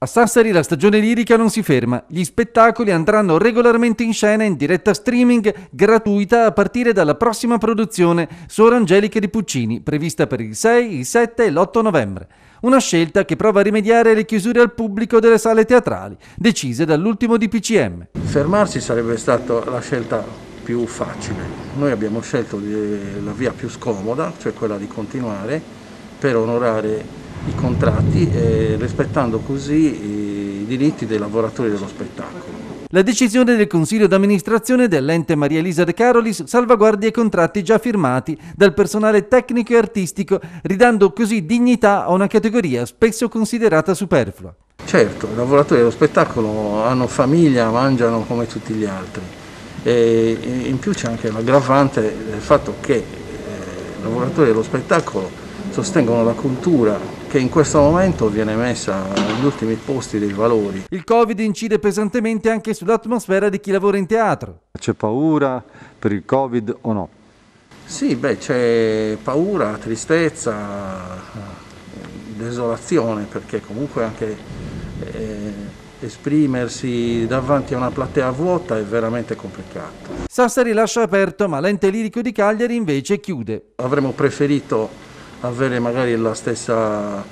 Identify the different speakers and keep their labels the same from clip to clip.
Speaker 1: A Sassari la stagione lirica non si ferma, gli spettacoli andranno regolarmente in scena in diretta streaming gratuita a partire dalla prossima produzione Suor Angelica di Puccini, prevista per il 6, il 7 e l'8 novembre. Una scelta che prova a rimediare alle chiusure al pubblico delle sale teatrali, decise dall'ultimo DPCM.
Speaker 2: Fermarsi sarebbe stata la scelta più facile. Noi abbiamo scelto la via più scomoda, cioè quella di continuare per onorare i contratti eh, rispettando così i diritti dei lavoratori dello spettacolo.
Speaker 1: La decisione del Consiglio d'amministrazione dell'ente Maria Elisa De Carolis salvaguardia i contratti già firmati dal personale tecnico e artistico, ridando così dignità a una categoria spesso considerata superflua.
Speaker 2: Certo, i lavoratori dello spettacolo hanno famiglia, mangiano come tutti gli altri e in più c'è anche l'aggravante del fatto che eh, i lavoratori dello spettacolo sostengono la cultura che in questo momento viene messa negli ultimi posti dei valori.
Speaker 1: Il Covid incide pesantemente anche sull'atmosfera di chi lavora in teatro.
Speaker 3: C'è paura per il Covid o no?
Speaker 2: Sì, beh, c'è paura, tristezza, desolazione, perché comunque anche eh, esprimersi davanti a una platea vuota è veramente complicato.
Speaker 1: Sassari lascia aperto, ma l'ente lirico di Cagliari invece chiude.
Speaker 2: Avremmo preferito avere magari la stessa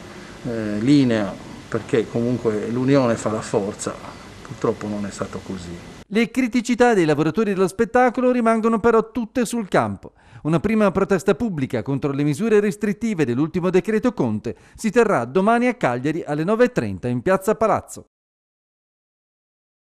Speaker 2: eh, linea perché comunque l'unione fa la forza, purtroppo non è stato così.
Speaker 1: Le criticità dei lavoratori dello spettacolo rimangono però tutte sul campo. Una prima protesta pubblica contro le misure restrittive dell'ultimo decreto Conte si terrà domani a Cagliari alle 9.30 in piazza Palazzo.